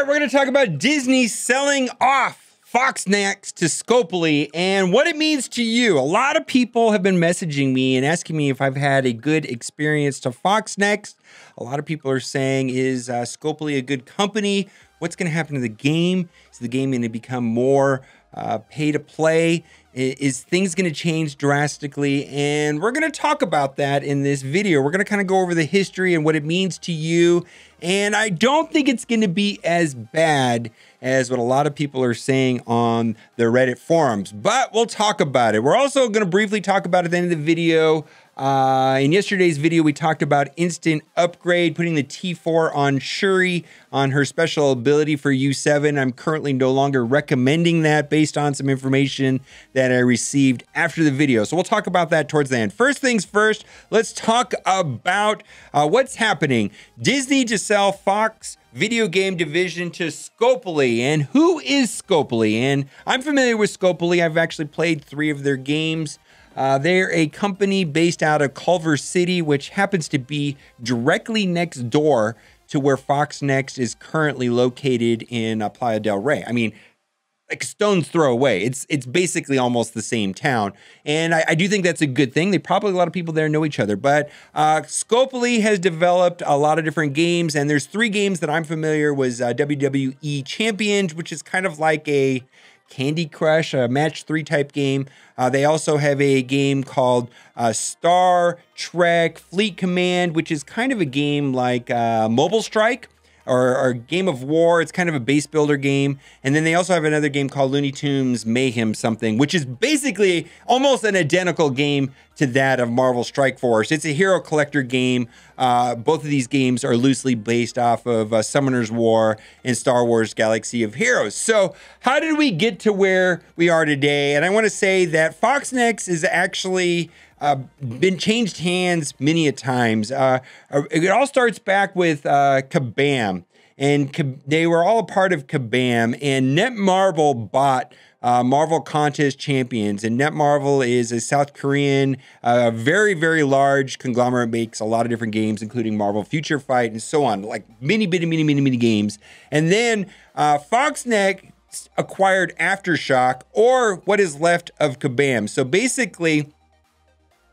right, we're going to talk about Disney selling off Fox Next to Scopely and what it means to you. A lot of people have been messaging me and asking me if I've had a good experience to Fox Next. A lot of people are saying, is uh, Scopely a good company? What's going to happen to the game? Is the game going to become more uh, pay to play? Is things going to change drastically? And we're going to talk about that in this video. We're going to kind of go over the history and what it means to you. And I don't think it's going to be as bad as what a lot of people are saying on the Reddit forums, but we'll talk about it. We're also going to briefly talk about at the end of the video uh, in yesterday's video, we talked about instant upgrade, putting the T4 on Shuri on her special ability for U7. I'm currently no longer recommending that based on some information that I received after the video. So we'll talk about that towards the end. First things first, let's talk about uh, what's happening. Disney to sell Fox video game division to Scopely. And who is Scopely? And I'm familiar with Scopely. I've actually played three of their games. Uh, they're a company based out of Culver City, which happens to be directly next door to where Fox Next is currently located in uh, Playa del Rey. I mean, like stone's throw away. It's it's basically almost the same town, and I, I, do think that's a good thing. They probably a lot of people there know each other. But uh, Scopely has developed a lot of different games, and there's three games that I'm familiar was uh, WWE Champions, which is kind of like a Candy Crush, a match three type game. Uh, they also have a game called uh, Star Trek Fleet Command, which is kind of a game like uh, Mobile Strike or, or Game of War. It's kind of a base builder game. And then they also have another game called Looney Tunes Mayhem something, which is basically almost an identical game to that of Marvel Strike Force. It's a hero collector game. Uh, both of these games are loosely based off of uh, Summoner's War and Star Wars Galaxy of Heroes. So, how did we get to where we are today? And I want to say that Fox Next is actually uh, been changed hands many a times. Uh, uh it all starts back with uh, Kabam, and they were all a part of Kabam, and Netmarble bought. Uh, Marvel Contest Champions. And Netmarble is a South Korean, uh, very, very large conglomerate, makes a lot of different games, including Marvel Future Fight and so on, like many, many, many, many, many games. And then uh, Fox Next acquired Aftershock or what is left of Kabam. So basically,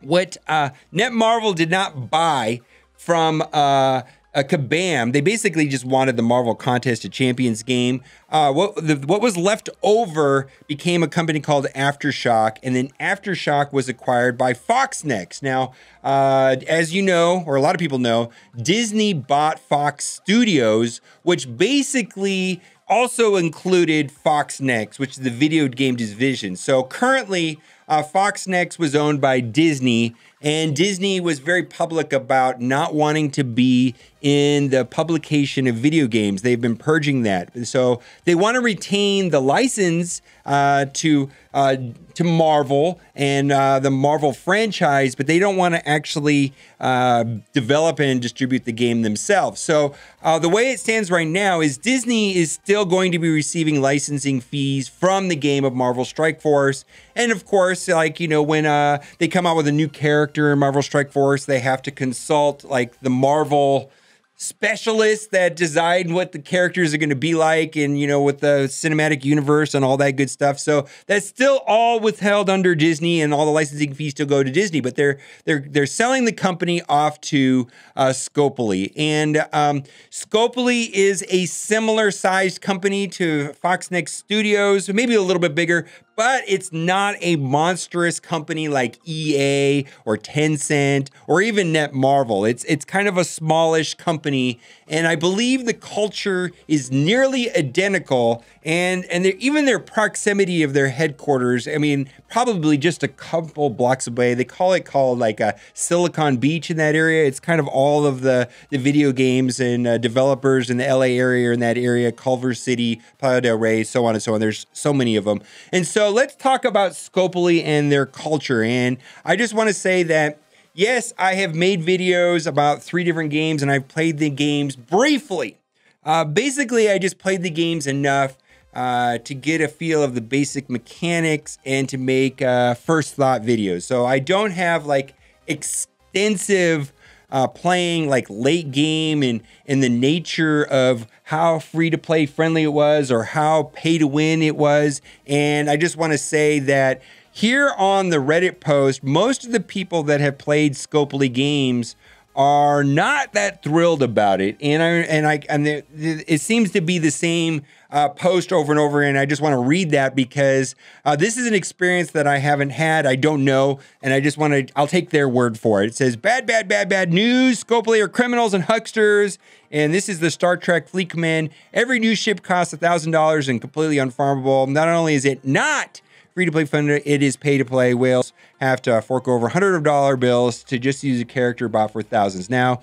what uh, Netmarble did not buy from uh, a Kabam. They basically just wanted the Marvel Contest of Champions game. Uh, what the, what was left over became a company called Aftershock, and then Aftershock was acquired by Fox Next. Now, uh, as you know, or a lot of people know, Disney bought Fox Studios, which basically also included Fox Next, which is the video game division. So currently, uh, Fox Next was owned by Disney, and Disney was very public about not wanting to be in the publication of video games. They've been purging that. So they want to retain the license uh, to uh, to Marvel and uh, the Marvel franchise, but they don't want to actually uh, develop and distribute the game themselves. So uh, the way it stands right now is Disney is still going to be receiving licensing fees from the game of Marvel Strike Force, and of course, like you know, when uh, they come out with a new character in Marvel Strike Force, they have to consult like the Marvel specialists that design what the characters are going to be like and you know with the cinematic universe and all that good stuff. So that's still all withheld under disney and all the licensing fees still go to disney but they're they're they're selling the company off to uh, scopely. And um, scopely is a similar sized company to fox next studios maybe a little bit bigger but it's not a monstrous company like EA or Tencent or even Netmarble. It's it's kind of a smallish company, and I believe the culture is nearly identical, and and even their proximity of their headquarters. I mean, probably just a couple blocks away. They call it called like a Silicon Beach in that area. It's kind of all of the the video games and uh, developers in the LA area or in that area, Culver City, Playa del Rey, so on and so on. There's so many of them, and so let's talk about Scopely and their culture. And I just want to say that yes, I have made videos about three different games and I've played the games briefly. Uh, basically, I just played the games enough uh, to get a feel of the basic mechanics and to make uh, first thought videos. So I don't have like extensive uh, playing like late game and and the nature of how free to play friendly it was or how pay to win it was. And I just want to say that here on the Reddit post, most of the people that have played Scopely games are not that thrilled about it, and I and I and the, it seems to be the same uh, post over and over. And I just want to read that because uh, this is an experience that I haven't had. I don't know, and I just want to. I'll take their word for it. It says bad, bad, bad, bad news. Scopely are criminals and hucksters, and this is the Star Trek Fleet Command. Every new ship costs a thousand dollars and completely unfarmable. Not only is it not free to play fun. It is pay to play. Whales have to fork over hundred dollar bills to just use a character bot for thousands. Now,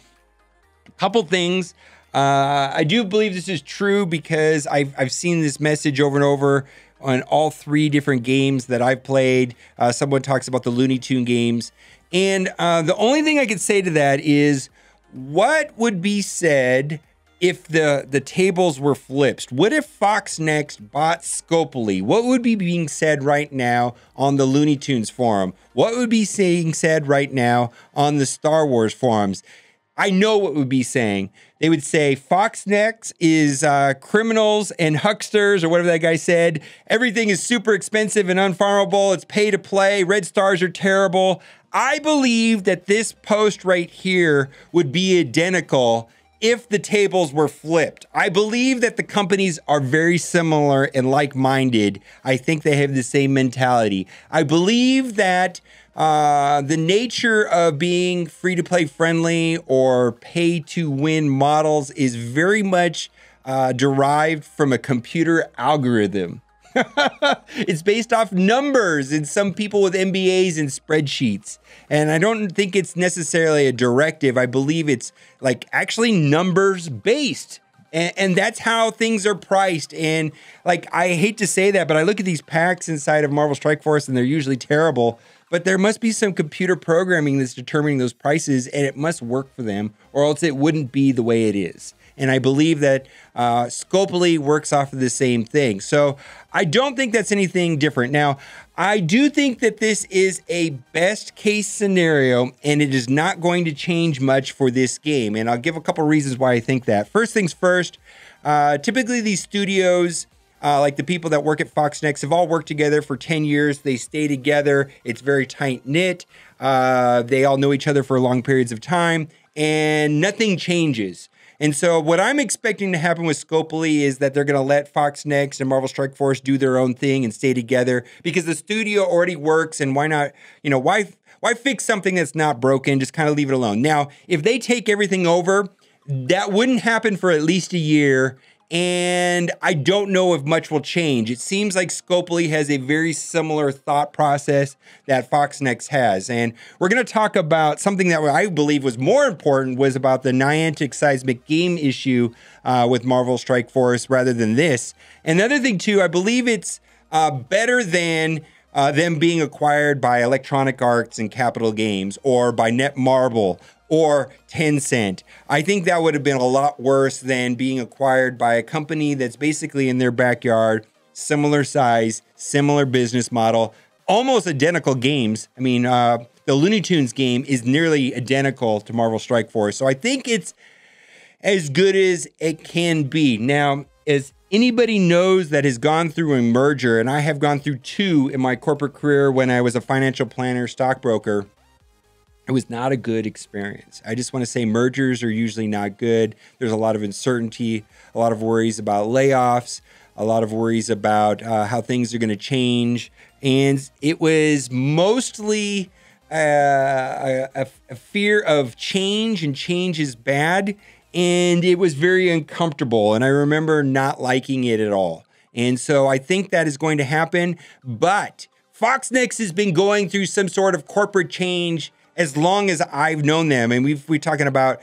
a couple things. Uh, I do believe this is true because I've I've seen this message over and over on all three different games that I've played. Uh, someone talks about the Looney Tune games, and uh, the only thing I could say to that is, what would be said if the the tables were flipped? What if Fox Next bought Scopely? What would be being said right now on the Looney Tunes forum? What would be being said right now on the Star Wars forums? I know what would be saying. They would say Fox Next is uh, criminals and hucksters, or whatever that guy said. Everything is super expensive and unfarmable. It's pay to play. Red stars are terrible. I believe that this post right here would be identical if the tables were flipped. I believe that the companies are very similar and like minded. I think they have the same mentality. I believe that uh, the nature of being free to play friendly or pay to win models is very much uh, derived from a computer algorithm. it's based off numbers and some people with MBAs and spreadsheets. And I don't think it's necessarily a directive. I believe it's like actually numbers based. And, and, that's how things are priced. And like, I hate to say that, but I look at these packs inside of Marvel Strike Force and they're usually terrible. But there must be some computer programming that's determining those prices and it must work for them, or else it wouldn't be the way it is. And I believe that uh, Scopely works off of the same thing. So I don't think that's anything different. Now, I do think that this is a best case scenario and it is not going to change much for this game. And I'll give a couple reasons why I think that. First things first, uh, typically these studios. Uh, like the people that work at Fox Next have all worked together for 10 years. They stay together. It's very tight knit. Uh, they all know each other for long periods of time, and nothing changes. And so, what I'm expecting to happen with Scopely is that they're going to let Fox Next and Marvel Strike Force do their own thing and stay together because the studio already works. And why not, you know, why why fix something that's not broken? Just kind of leave it alone. Now, if they take everything over, that wouldn't happen for at least a year and I don't know if much will change. It seems like Scopely has a very similar thought process that Fox Next has. And we're going to talk about something that I believe was more important was about the Niantic seismic game issue uh, with Marvel Strike Force rather than this. Another thing, too, I believe it's uh, better than uh, them being acquired by Electronic Arts and Capital Games or by Netmarble or Tencent. I think that would have been a lot worse than being acquired by a company that's basically in their backyard, similar size, similar business model, almost identical games. I mean, uh, the Looney Tunes game is nearly identical to Marvel Strike Force. So I think it's as good as it can be. Now, as anybody knows that has gone through a merger, and I have gone through two in my corporate career when I was a financial planner, stockbroker it was not a good experience. I just want to say mergers are usually not good. There's a lot of uncertainty, a lot of worries about layoffs, a lot of worries about uh, how things are going to change. And it was mostly uh, a, a fear of change, and change is bad. And it was very uncomfortable. And I remember not liking it at all. And so I think that is going to happen. But Fox has been going through some sort of corporate change as long as I've known them. And we've we're talking about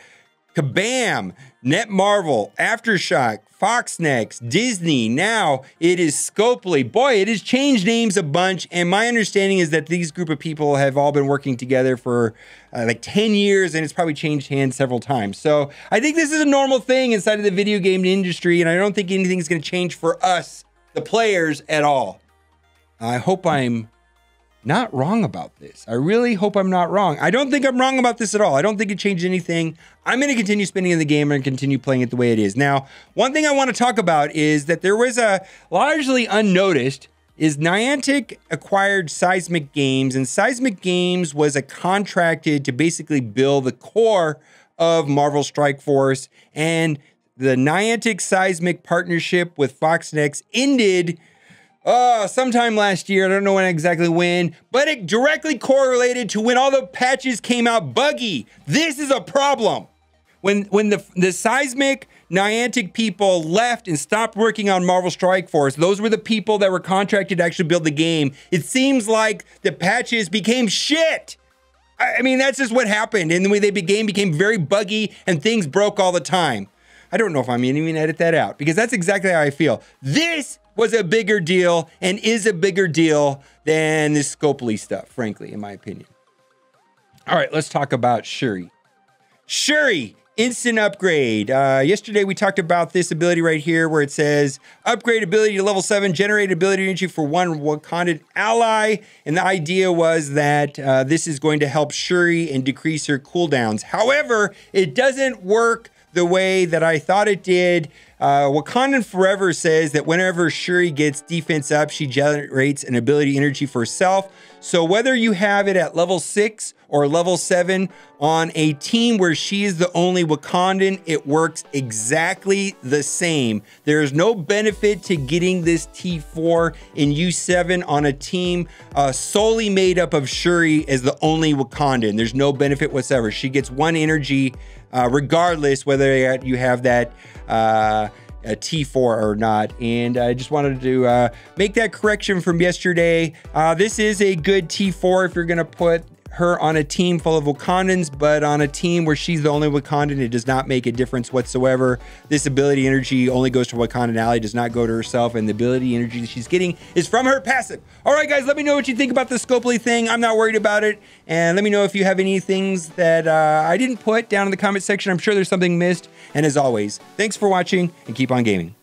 Kabam, Netmarble, Aftershock, Fox Next, Disney. Now it is Scopely. Boy, it has changed names a bunch. And my understanding is that these group of people have all been working together for uh, like 10 years and it's probably changed hands several times. So I think this is a normal thing inside of the video game industry. And I don't think anything is going to change for us, the players, at all. I hope I'm not wrong about this. I really hope I'm not wrong. I don't think I'm wrong about this at all. I don't think it changed anything. I'm going to continue spending in the game and continue playing it the way it is. Now, one thing I want to talk about is that there was a largely unnoticed is Niantic acquired Seismic Games, and Seismic Games was a contracted to basically build the core of Marvel Strike Force, and the Niantic Seismic partnership with Fox Next ended uh, sometime last year. I don't know when exactly when, but it directly correlated to when all the patches came out buggy. This is a problem. When when the the seismic Niantic people left and stopped working on Marvel Strike Force, those were the people that were contracted to actually build the game. It seems like the patches became shit. I mean, that's just what happened. And the way they game became very buggy and things broke all the time. I don't know if I'm even edit that out because that's exactly how I feel. This was a bigger deal and is a bigger deal than this Scopely stuff, frankly, in my opinion. All right, let's talk about Shuri. Shuri instant upgrade. Uh, yesterday we talked about this ability right here where it says upgrade ability to level 7, generate ability energy for one Wakandan ally. And the idea was that uh, this is going to help Shuri and decrease her cooldowns. However, it doesn't work the way that I thought it did. Uh, Wakandan Forever says that whenever Shuri gets defense up, she generates an ability energy for herself. So whether you have it at level six or level seven on a team where she is the only Wakandan, it works exactly the same. There is no benefit to getting this T4 in U7 on a team uh, solely made up of Shuri as the only Wakandan. There's no benefit whatsoever. She gets one energy uh, regardless whether you have that uh, a T4 or not. And I just wanted to uh, make that correction from yesterday. Uh, this is a good T4 if you're going to put her on a team full of Wakandans, but on a team where she's the only Wakandan, it does not make a difference whatsoever. This ability energy only goes to Wakandan Ally, does not go to herself, and the ability energy that she's getting is from her passive. All right, guys, let me know what you think about the Scopely thing. I'm not worried about it. And let me know if you have any things that uh, I didn't put down in the comment section. I'm sure there's something missed. And as always, thanks for watching and keep on gaming.